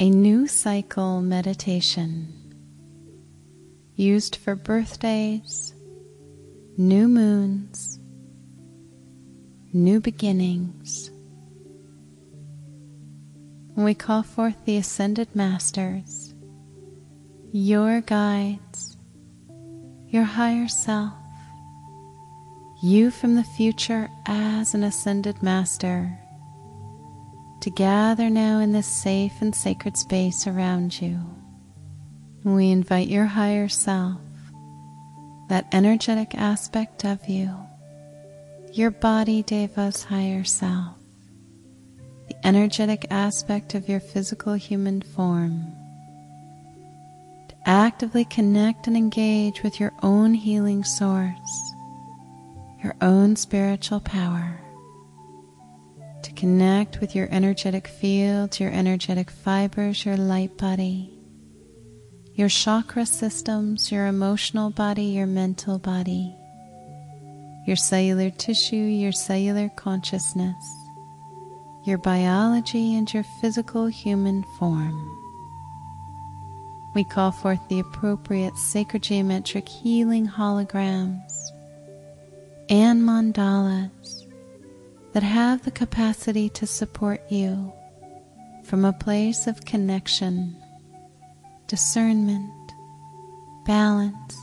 a new cycle meditation used for birthdays, new moons, new beginnings. We call forth the Ascended Masters, your guides, your higher self, you from the future as an Ascended Master, to gather now in this safe and sacred space around you. We invite your higher self, that energetic aspect of you your body deva's higher self, the energetic aspect of your physical human form, to actively connect and engage with your own healing source, your own spiritual power, to connect with your energetic fields, your energetic fibers, your light body. Your chakra systems, your emotional body, your mental body, your cellular tissue, your cellular consciousness, your biology, and your physical human form. We call forth the appropriate sacred geometric healing holograms and mandalas that have the capacity to support you from a place of connection, discernment, balance,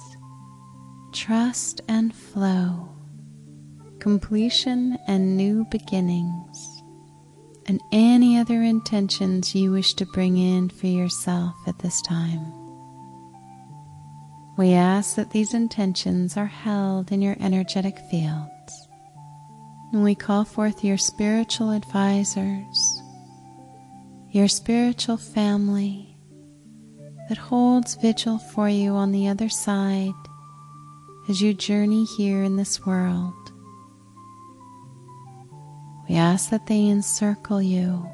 trust, and flow completion and new beginnings, and any other intentions you wish to bring in for yourself at this time. We ask that these intentions are held in your energetic fields, and we call forth your spiritual advisors, your spiritual family that holds vigil for you on the other side as you journey here in this world. We ask that they encircle you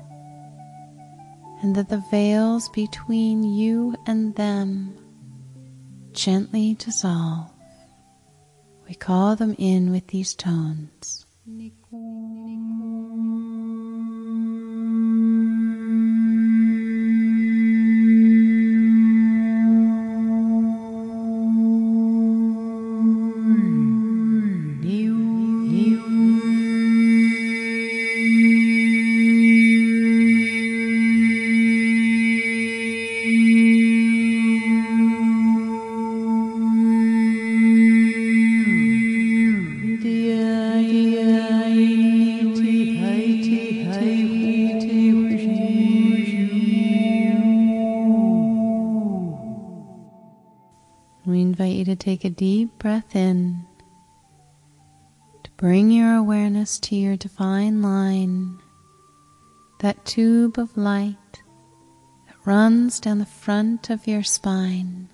and that the veils between you and them gently dissolve. We call them in with these tones. 尼姑。Take a deep breath in to bring your awareness to your divine line, that tube of light that runs down the front of your spine,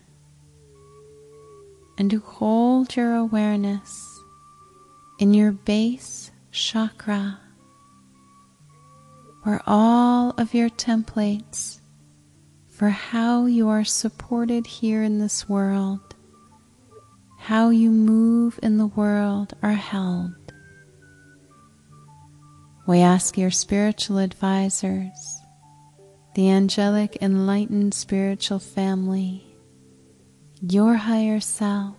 and to hold your awareness in your base chakra, where all of your templates for how you are supported here in this world how you move in the world are held. We ask your spiritual advisors, the angelic enlightened spiritual family, your higher self,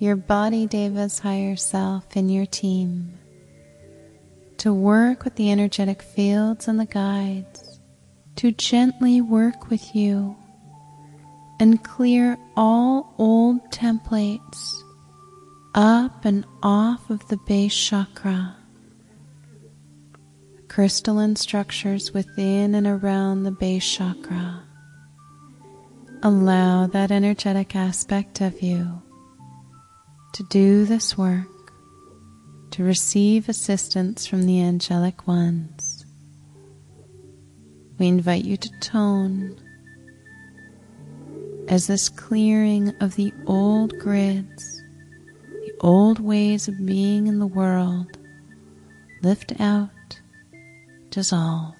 your body deva's higher self, and your team to work with the energetic fields and the guides to gently work with you and clear all old templates up and off of the base chakra. Crystalline structures within and around the base chakra. Allow that energetic aspect of you to do this work, to receive assistance from the angelic ones. We invite you to tone as this clearing of the old grids, the old ways of being in the world, lift out, dissolve.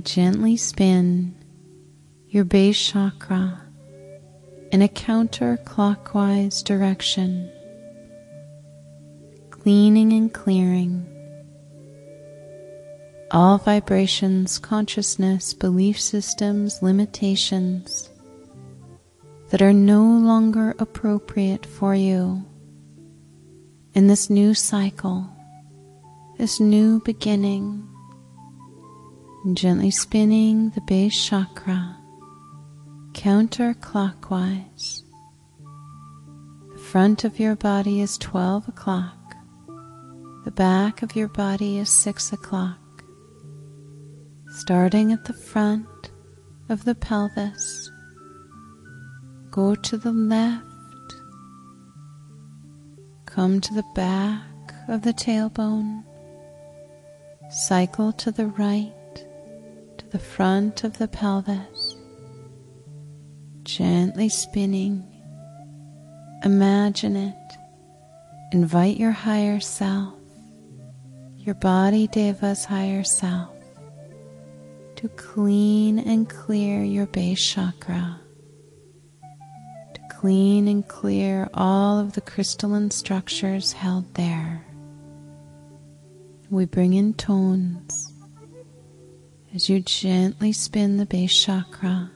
Gently spin your base chakra in a counterclockwise direction, cleaning and clearing all vibrations, consciousness, belief systems, limitations that are no longer appropriate for you in this new cycle, this new beginning, gently spinning the base chakra counterclockwise. The front of your body is 12 o'clock. The back of your body is 6 o'clock starting at the front of the pelvis. Go to the left, come to the back of the tailbone, cycle to the right the front of the pelvis, gently spinning. Imagine it. Invite your higher self, your body deva's higher self to clean and clear your base chakra, to clean and clear all of the crystalline structures held there. We bring in tones as you gently spin the base chakra,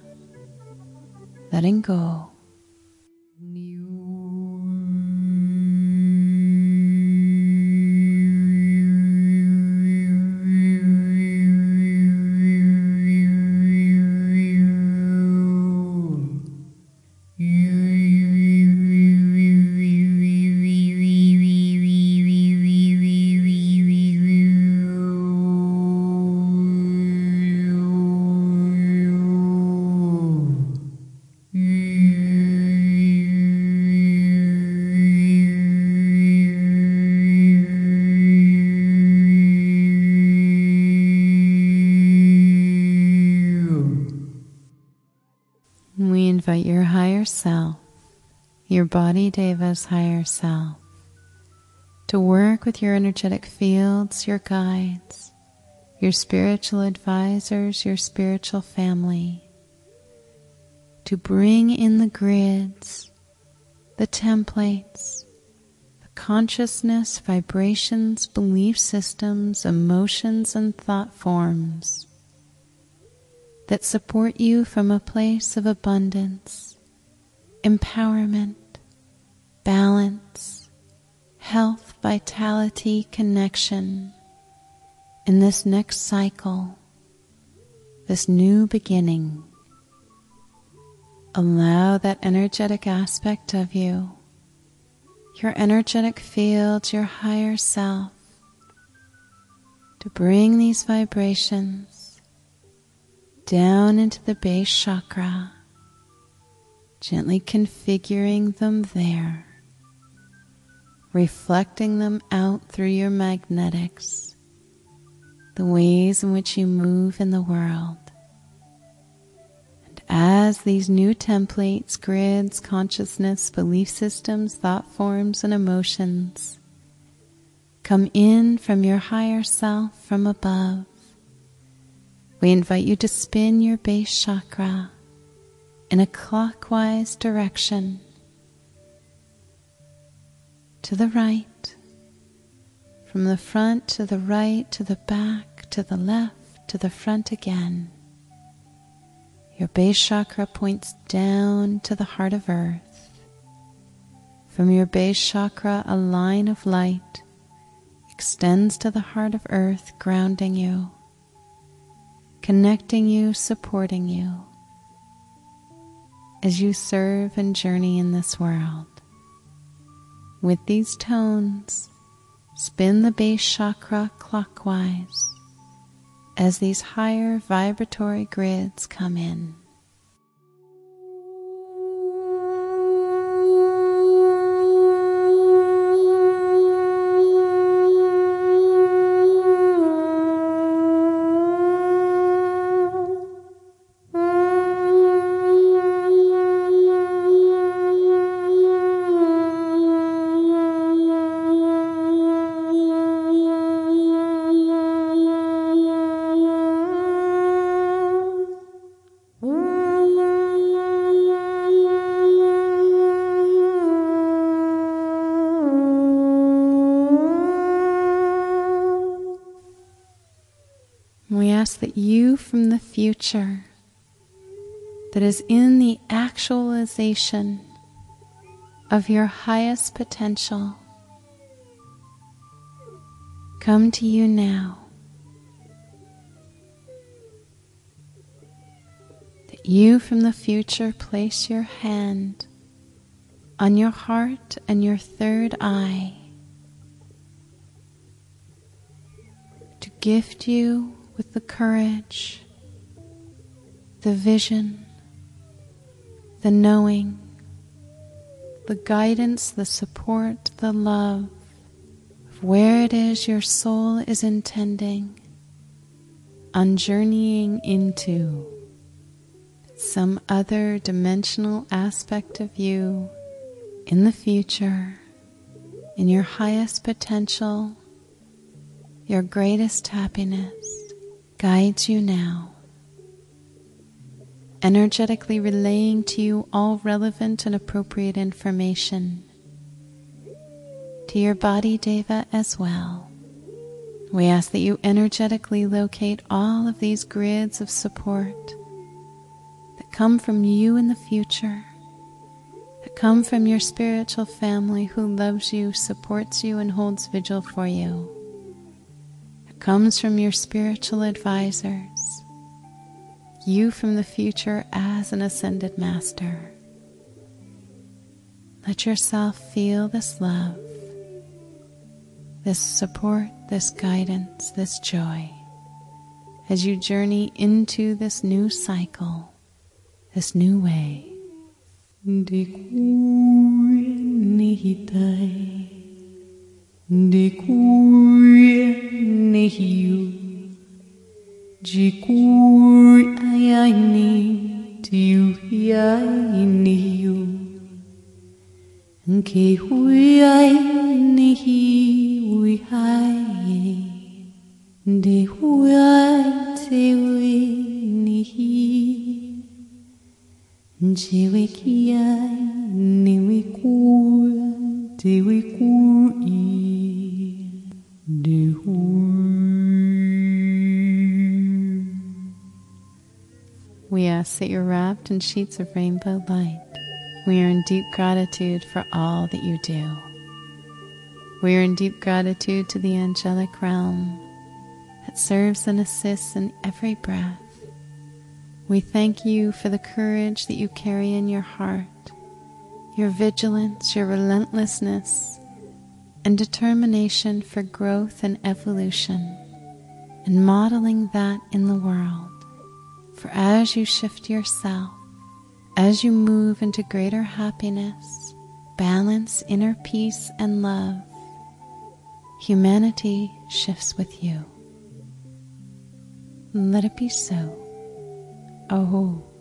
letting go. Your body deva's higher self, to work with your energetic fields, your guides, your spiritual advisors, your spiritual family, to bring in the grids, the templates, the consciousness, vibrations, belief systems, emotions, and thought forms that support you from a place of abundance, empowerment, balance, health, vitality, connection in this next cycle, this new beginning. Allow that energetic aspect of you, your energetic field, your higher self, to bring these vibrations down into the base chakra, gently configuring them there, reflecting them out through your magnetics, the ways in which you move in the world. And as these new templates, grids, consciousness, belief systems, thought forms, and emotions come in from your higher self from above, we invite you to spin your base chakra in a clockwise direction to the right, from the front to the right, to the back, to the left, to the front again. Your base chakra points down to the heart of earth. From your base chakra, a line of light extends to the heart of earth, grounding you connecting you, supporting you as you serve and journey in this world. With these tones, spin the base chakra clockwise as these higher vibratory grids come in. Ask that you from the future, that is in the actualization of your highest potential, come to you now. That you from the future place your hand on your heart and your third eye to gift you with the courage, the vision, the knowing, the guidance, the support, the love of where it is your soul is intending on journeying into some other dimensional aspect of you in the future, in your highest potential, your greatest happiness guides you now, energetically relaying to you all relevant and appropriate information, to your body deva as well. We ask that you energetically locate all of these grids of support that come from you in the future that come from your spiritual family who loves you, supports you, and holds vigil for you. Comes from your spiritual advisors, you from the future as an ascended master. Let yourself feel this love, this support, this guidance, this joy as you journey into this new cycle, this new way. de cui ne hiu. De cui ai ai ni, tiu hi ai niu ke hui ai ni hi ui hai. De hui ai te ui ni hi. Je we ki ai ni we cui te we that you're wrapped in sheets of rainbow light. We are in deep gratitude for all that you do. We are in deep gratitude to the angelic realm that serves and assists in every breath. We thank you for the courage that you carry in your heart, your vigilance, your relentlessness, and determination for growth and evolution, and modeling that in the world. For as you shift yourself, as you move into greater happiness, balance, inner peace, and love, humanity shifts with you. Let it be so. Oh.